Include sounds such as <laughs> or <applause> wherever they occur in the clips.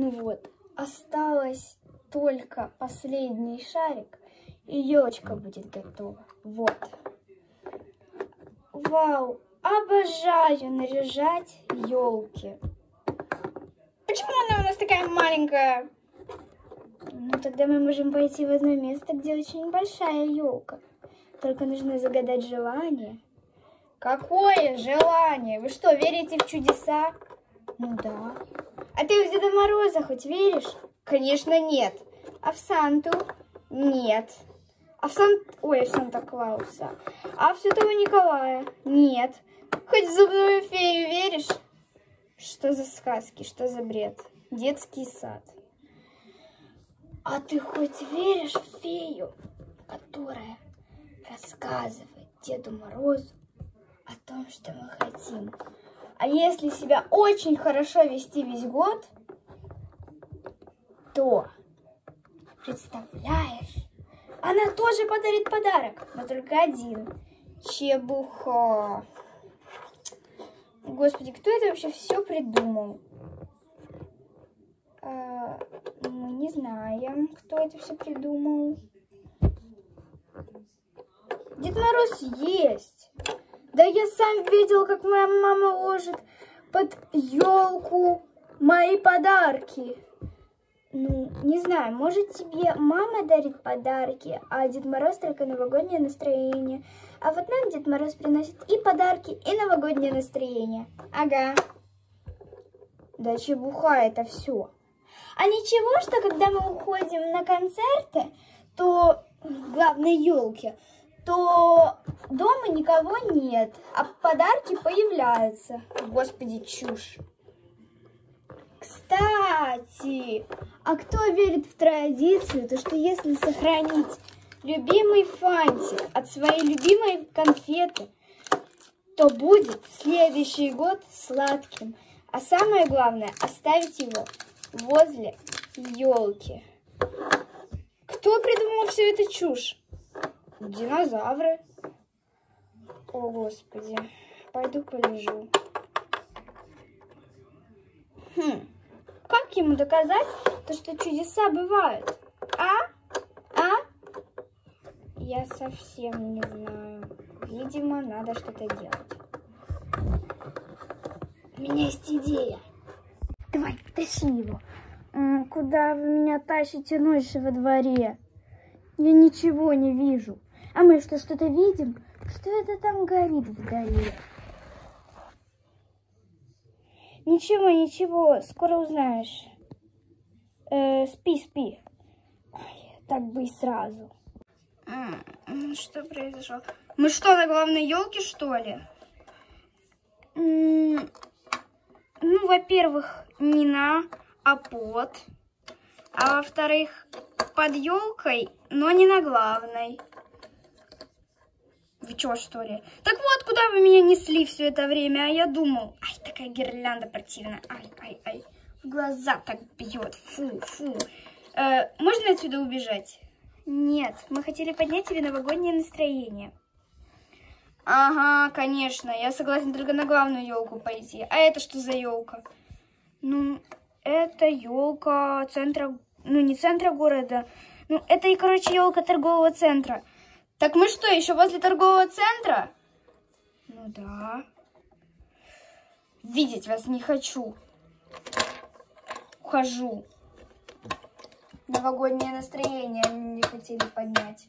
Ну вот, осталось только последний шарик, и елочка будет готова. Вот. Вау, обожаю наряжать елки. Почему она у нас такая маленькая? Ну, тогда мы можем пойти в одно место, где очень большая елка. Только нужно загадать желание. Какое желание? Вы что, верите в чудеса? Ну да. А ты в Деда Мороза хоть веришь? Конечно, нет. А в Санту? Нет. А в Сан... Ой, в Санта-Клауса. А в Святого Николая? Нет. Хоть в зубную фею веришь? Что за сказки, что за бред? Детский сад. А ты хоть веришь в фею, которая рассказывает Деду Морозу о том, что мы хотим? А если себя очень хорошо вести весь год, то, представляешь, она тоже подарит подарок, но только один. Чебуха. Господи, кто это вообще все придумал? А, мы не знаем, кто это все придумал. Дед Мороз есть. Да я сам видел, как моя мама ложит под елку мои подарки. Ну, не знаю, может тебе мама дарит подарки, а Дед Мороз только новогоднее настроение. А вот нам Дед Мороз приносит и подарки, и новогоднее настроение. Ага. Да чебуха это все. А ничего, что когда мы уходим на концерты, то главной елки, то дома никого нет, а подарки появляются. Господи, чушь. Кстати, а кто верит в традицию, то что если сохранить любимый фантик от своей любимой конфеты, то будет следующий год сладким. А самое главное, оставить его возле елки. Кто придумал всю эту чушь? Динозавры. О, Господи. Пойду полежу. Хм. Как ему доказать, то, что чудеса бывают? А? А? Я совсем не знаю. Видимо, надо что-то делать. У меня есть идея. Давай, тащи его. Куда вы меня тащите ночью во дворе? Я ничего не вижу. А мы что, что-то видим? Что это там горит вдали? Ничего, ничего, скоро узнаешь. Э, спи, спи. Ой, так бы и сразу. Что произошло? Мы что, на главной елке, что ли? Ну, во-первых, не на, а под. А во-вторых, под елкой, но не на главной. Вы чё, что ли? Так вот, куда вы меня несли все это время? А я думал, ай, такая гирлянда противная. Ай, ай, ай. В глаза так бьет. Фу, фу. Э, можно отсюда убежать? Нет, мы хотели поднять тебе новогоднее настроение. Ага, конечно, я согласна только на главную елку пойти. А это что за елка? Ну, это елка центра, ну не центра города, ну это и, короче, елка торгового центра. Так мы что, еще возле торгового центра? Ну да. Видеть вас не хочу. Ухожу. Новогоднее настроение не хотели поднять.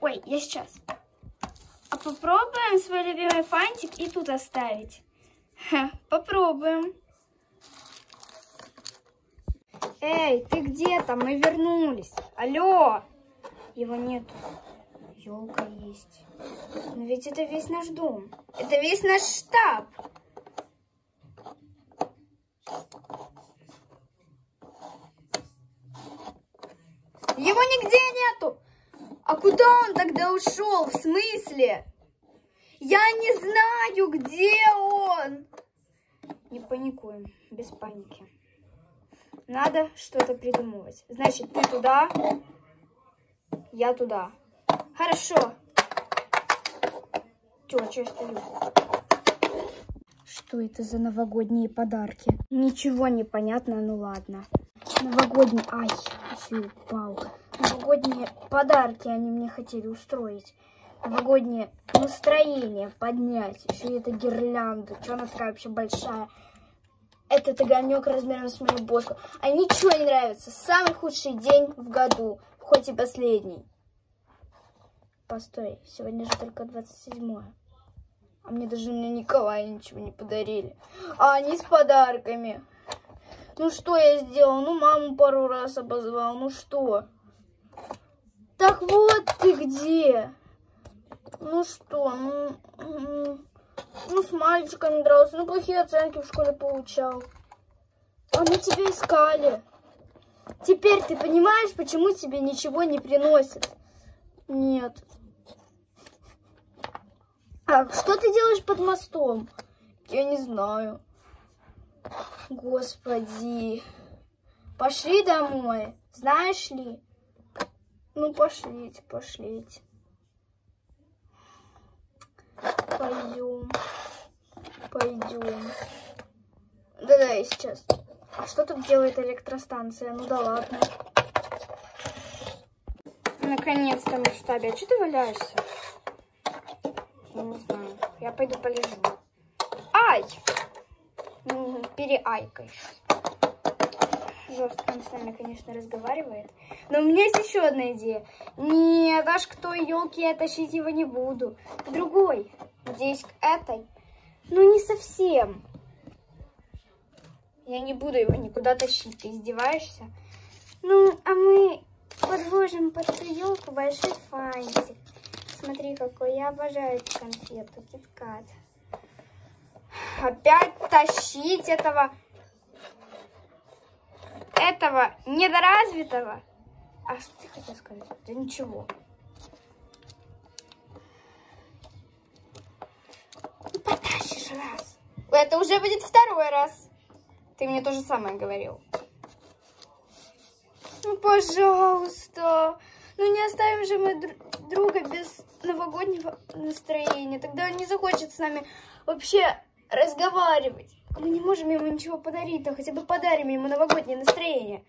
Ой, я сейчас. А попробуем свой любимый фантик и тут оставить. Ха, попробуем. Эй, ты где там? Мы вернулись. Алло! Его нету. Елка есть. Но ведь это весь наш дом. Это весь наш штаб. Его нигде нету. А куда он тогда ушел? В смысле? Я не знаю, где он. Не паникуем, без паники. Надо что-то придумывать. Значит, ты туда, я туда. Хорошо. Чё, чё я стою? Что это за новогодние подарки? Ничего не понятно, ну ладно. Новогодние... Ай, еще упал. Новогодние подарки они мне хотели устроить. Новогоднее настроение поднять. Еще эта гирлянда. Что она такая вообще большая? Этот огонек размером с мою бошку. А ничего не нравится. Самый худший день в году. Хоть и последний. Постой, сегодня же только 27 А мне даже на Николая ничего не подарили. А они с подарками. Ну что я сделал? Ну маму пару раз обозвал. Ну что? Так вот ты где? Ну что? Ну, ну, с мальчиками дрался. Ну плохие оценки в школе получал. А мы тебя искали. Теперь ты понимаешь, почему тебе ничего не приносят? Нет. А что ты делаешь под мостом? Я не знаю. Господи. Пошли домой. Знаешь ли? Ну, пошлите, пошлите. Пойдем. Пойдем. Да-да, я сейчас. А что тут делает электростанция? Ну да ладно. Наконец-то мы в штабе. А что ты валяешься? Я не знаю. Я пойду полежу. Ай! Переайкаешь. Жестко он с нами, конечно, разговаривает. Но у меня есть еще одна идея. Нет, аж к той елке я тащить его не буду. Другой. Здесь к этой. Ну, не совсем. Я не буду его никуда тащить. Ты издеваешься? Ну, а мы подложим под елку большой фантик. Смотри, какой. Я обожаю эту конфету. Киткат. Опять тащить этого этого недоразвитого. А что ты хотел сказать? Да ничего. Раз. Это уже будет второй раз. Ты мне то же самое говорил. Ну, пожалуйста. Ну, не оставим же мы друга без новогоднего настроения. Тогда он не захочет с нами вообще разговаривать. Мы не можем ему ничего подарить, но хотя бы подарим ему новогоднее настроение.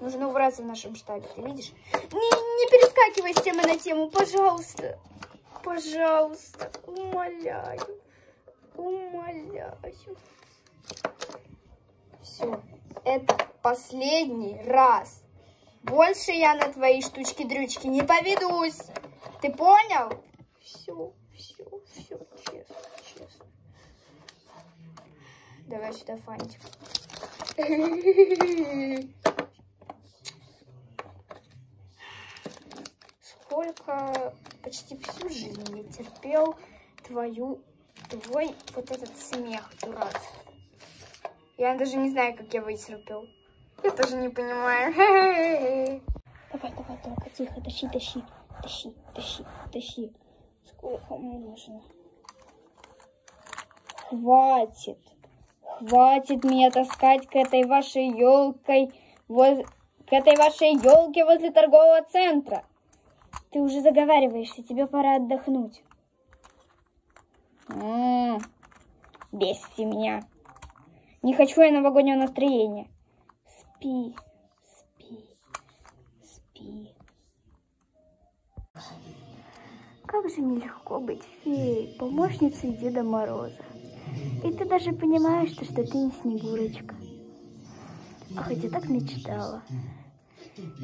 Нужно убраться в нашем штабе, ты видишь? Не, не перескакивай с темы на тему, пожалуйста. Пожалуйста, умоляю. Умоляю. Все, это последний раз. Больше я на твои штучки-дрючки не поведусь. Ты понял? Все, все, все, честно. Давай сюда фантик. Сколько, почти всю жизнь я терпел твою, твой вот этот смех дурак. Я даже не знаю, как я вытерпел. Я тоже не понимаю. <laughs> Давай, давай, только тихо, тащи, тащи, тащи, тащи, тащи. Сколько можно? Хватит. Хватит меня таскать к этой вашей елкой, воз... к этой вашей елке возле торгового центра. Ты уже заговариваешься, тебе пора отдохнуть. М бесите меня. Не хочу я новогоднего настроения. Спи, спи, спи. Как же нелегко быть феей, помощницей Деда Мороза. И ты даже понимаешь, что, что ты не Снегурочка. А хоть я так мечтала.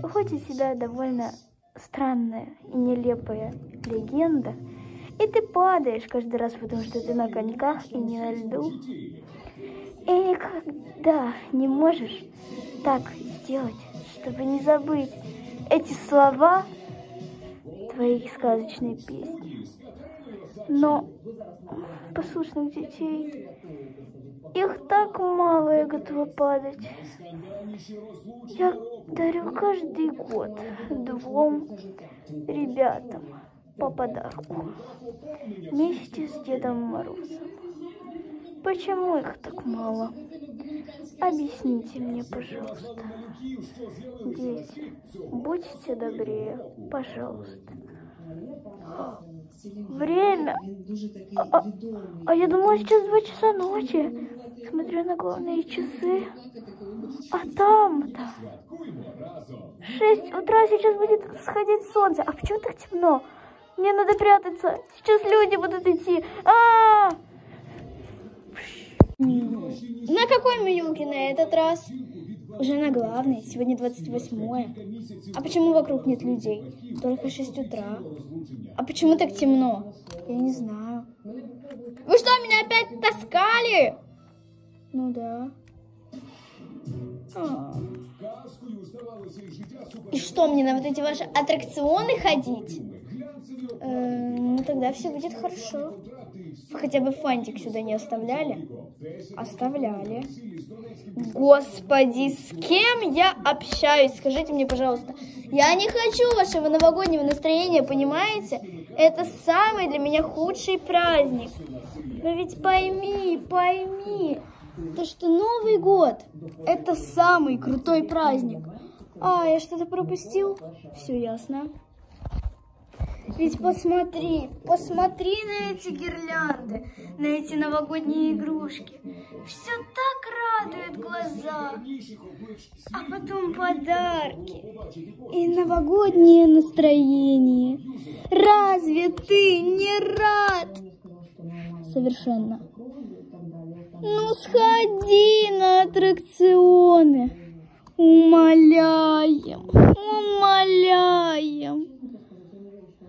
Хоть у тебя довольно странная и нелепая легенда, и ты падаешь каждый раз, потому что ты на коньках и не на льду. И никогда не можешь так сделать, чтобы не забыть эти слова твоей сказочной песни. Но послушных детей. Их так мало, я готова падать. Я дарю каждый год двум ребятам по подарку. Вместе с Дедом Морозом. Почему их так мало? Объясните мне, пожалуйста. Дети, будьте добрее, пожалуйста. Время. А, а я думала, сейчас два часа ночи. Смотрю на главные часы. А там-то... Шесть утра сейчас будет сходить солнце. А почему так темно? Мне надо прятаться. Сейчас люди будут идти. А, -а, -а! На какой мы елке на этот раз? Уже на главной. Сегодня 28 А почему вокруг нет людей? Только 6 утра. А почему так темно? Я не знаю. Вы что, меня опять таскали? Ну да. А. И что, мне на вот эти ваши аттракционы ходить? Тогда все будет хорошо. Хотя бы фантик сюда не оставляли? Оставляли. Господи, с кем я общаюсь? Скажите мне, пожалуйста. Я не хочу вашего новогоднего настроения, понимаете? Это самый для меня худший праздник. Но ведь пойми, пойми, то что Новый год – это самый крутой праздник. А, я что-то пропустил? Все ясно. Ведь посмотри, посмотри на эти гирлянды, на эти новогодние игрушки. Все так радует глаза. А потом подарки и новогоднее настроение. Разве ты не рад? Совершенно. Ну, сходи на аттракционы. Умоляем, умоляем.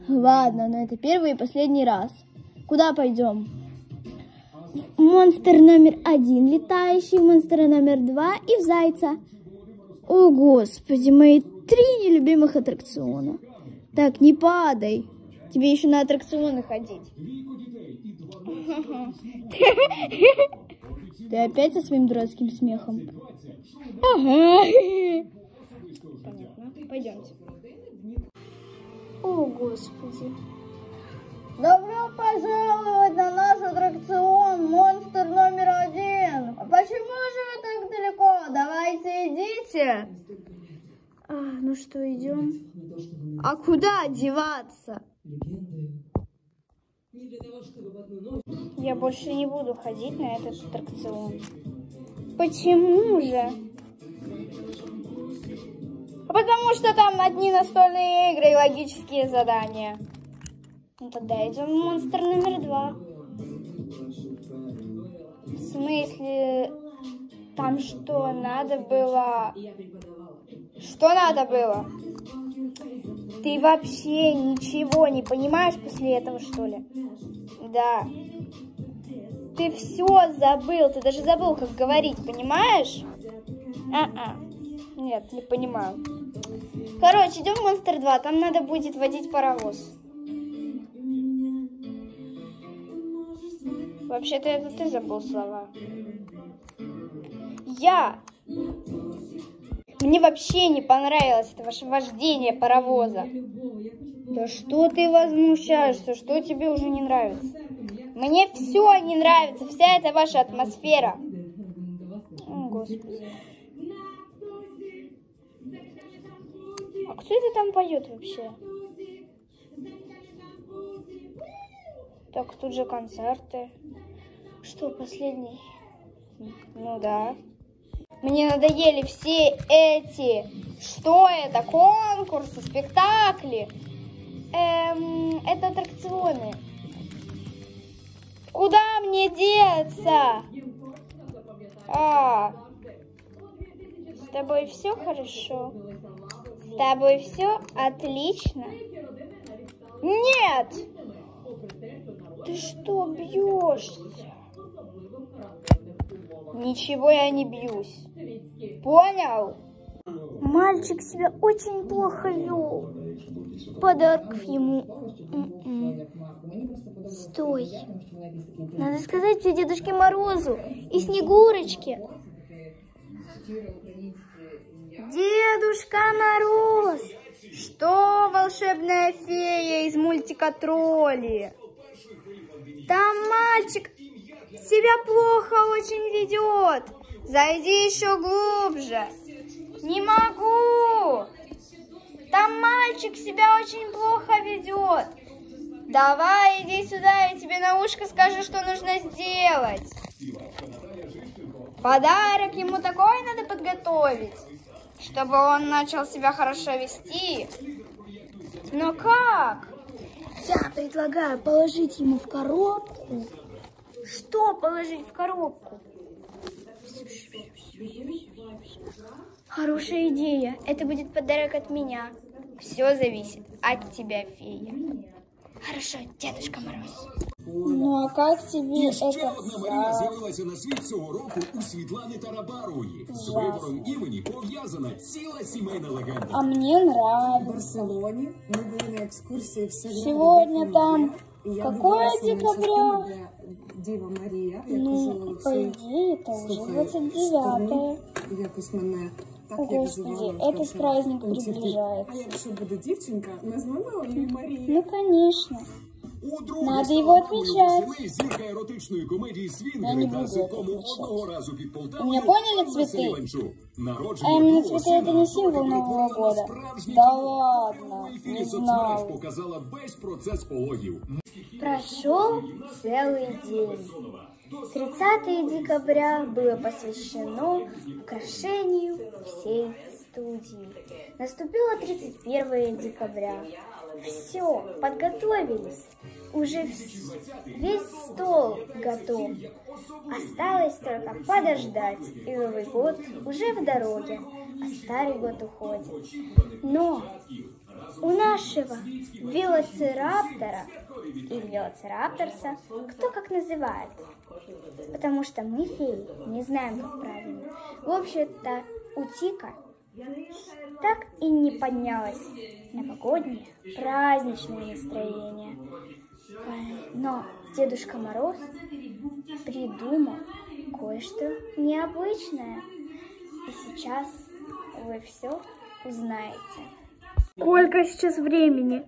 Ладно, но это первый и последний раз. Куда пойдем? Монстр номер один летающий, монстр номер два и в зайца. О, господи, мои три нелюбимых аттракциона. Так, не падай. Тебе еще на аттракционы ходить. Ты опять со своим дурацким смехом? Ага. Понятно. Пойдемте. О, Господи. Добро пожаловать на наш аттракцион «Монстр номер один». А почему же вы так далеко? Давайте идите. А, ну что, идем? А куда одеваться? Я больше не буду ходить на этот аттракцион. Почему же? Потому что там одни настольные игры и логические задания. Ну тогда идем монстр номер два. В смысле, там что, надо было... Что надо было? Ты вообще ничего не понимаешь после этого, что ли? Да. Ты все забыл, ты даже забыл, как говорить, понимаешь? А-а. Нет, не понимаю. Короче, идем в Монстр 2. Там надо будет водить паровоз. Вообще-то это ты забыл слова. Я. Мне вообще не понравилось это ваше вождение паровоза. Да что ты возмущаешься? Что тебе уже не нравится? Мне все не нравится, вся эта ваша атмосфера. О, Господи. Кто это там поет вообще? Так, тут же концерты. Что, последний? Ну да. Мне надоели все эти... Что это? Конкурсы, спектакли. Эм, это аттракционы. Куда мне деться? А, с тобой все хорошо? Тобой все отлично? Нет! Ты что, бьешься? Ничего я не бьюсь. Понял? Мальчик себя очень плохо вел. Подарков ему. М-м. Стой. Надо сказать все Дедушке Морозу и Снегурочке. Дедушка Мороз, что волшебная фея из мультика Тролли? Там мальчик себя плохо очень ведет. Зайди еще глубже. Не могу. Там мальчик себя очень плохо ведет. Давай, иди сюда, я тебе на ушко скажу, что нужно сделать. Подарок ему такой надо подготовить, чтобы он начал себя хорошо вести. Но как? Я предлагаю положить ему в коробку. Что положить в коробку? Хорошая идея. Это будет подарок от меня. Все зависит от тебя, фея. Хорошо, Дедушка Мороз. Ну а как тебе І ще этот одна Марія сад? з'явилася на світ цього року у Світлани Тарабарової. З вибором імені пов'язана ціла сімейна легенда. А мне в нравится. Барселоне. Мы были на экскурсии в Савино. Сегодня там И я какое добралась на декабря? частину, де Діва Марія. Я Ну, кажу, по це, идее, это уже слухай, 29 штани, якось мене так О, як Господи, звали, этот каже, праздник «Ой, тільки, приближается». А якщо буде дівчинка, назвемо її Марія. Ну, конечно. У друге Надо стала його такою отмічати. восени зірка еротичної комедії Я «Свінгери» не та буду ситкому это отмічати. одного разу під Полтавою. У мене поняли Анна цвіти? Селіванчук. Народження А именно другого цветы это сина не Антоні символ Нового перетворила на года. справжнє Да кіно. ладно, У ефірі не соцмереж знала. показала весь процес пологів. Прошел целый день. 30 декабря было посвящено украшению всей студии. Наступило 31 декабря. Все, подготовились. Уже весь стол готов. Осталось только подождать. И Новый год уже в дороге, а старый год уходит. Но у нашего велоцираптора и велоцирапторса, кто как называет, потому что мы, феи, не знаем, как правильно. В общем-то, у Тика так и не поднялось новогоднее праздничное настроение. Но Дедушка Мороз придумал кое-что необычное. И сейчас вы все узнаете. Сколько сейчас времени?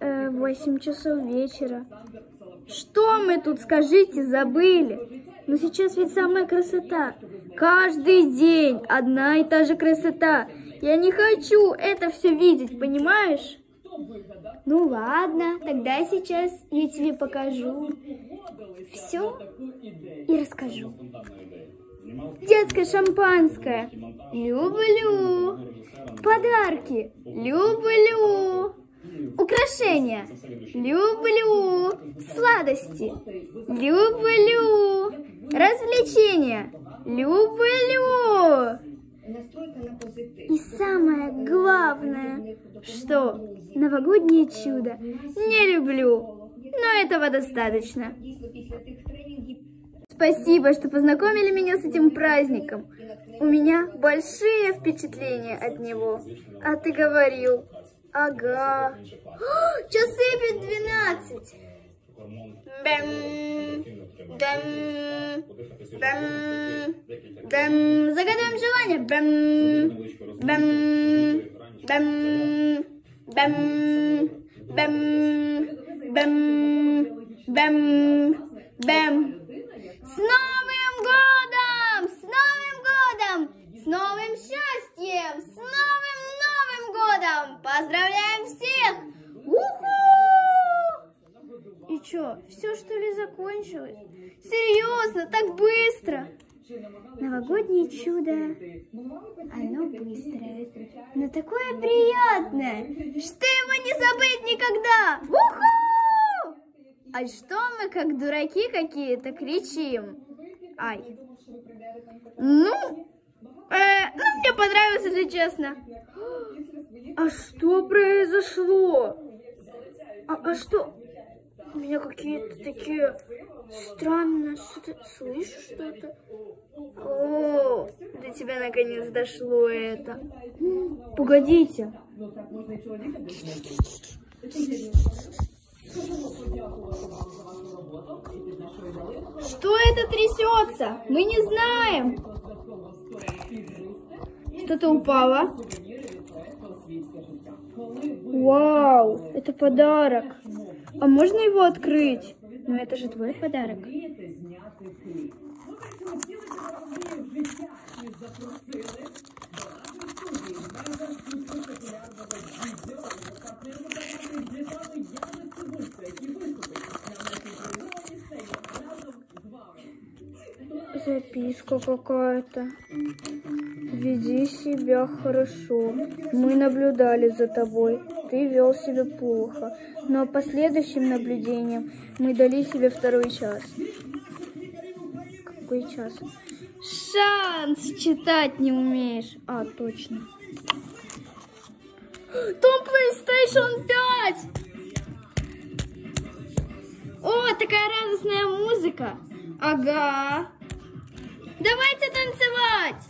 Э, Восемь часов вечера. Что мы тут, скажите, забыли? Но сейчас ведь самая красота. Каждый день одна и та же красота. Я не хочу это все видеть, понимаешь? Ну ладно, тогда сейчас я тебе покажу все и расскажу. Детское шампанское. Люблю. Подарки. Люблю. Украшения. Люблю. Сладости. Люблю. Развлечения. Люблю. И самое главное, что новогоднее чудо не люблю. Но этого достаточно. Спасибо, что познакомили меня с этим праздником. У меня большие впечатления от него. А ты говорил. Ага. О, <gasps> часы бьют 12. Бэм, бэм, бэм, бэм. Загадаем желание. Бэм, бэм, бэм, бэм, бэм, бэм, бэм, бэм. С Новым годом! С Новым годом! С новым счастьем! С новым Новым годом! Поздравляем всех! Уху! И чё, все что ли закончилось? Серьезно, так быстро? Новогоднее чудо, оно быстрое, но такое приятное, что его не забыть никогда! Уху! А что мы как дураки какие-то кричим? Ай. Ну, э, ну, мне понравилось, если честно. А что произошло? А, а что? У меня какие-то такие странные... Что-то... Слышу что-то? О, до тебя наконец дошло это. Погодите. Что это трясется? Мы не знаем. Что-то упало. Вау, это подарок. А можно его открыть? Ну это же твой подарок. Киска какая-то. Веди себя хорошо. Мы наблюдали за тобой. Ты вел себя плохо. Но по следующим наблюдениям мы дали себе второй час. Какой час? Шанс читать не умеешь. А, точно. Там PlayStation 5! О, такая радостная музыка. Ага. Давайте танцевать.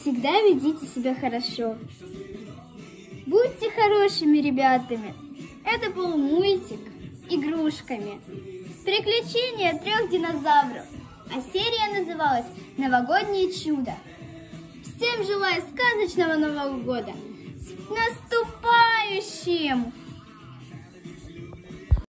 Всегда ведите себя хорошо. Будьте хорошими ребятами. Это был мультик игрушками. Приключения трех динозавров. А серия называлась «Новогоднее чудо». Всем желаю сказочного Нового года! С наступающим!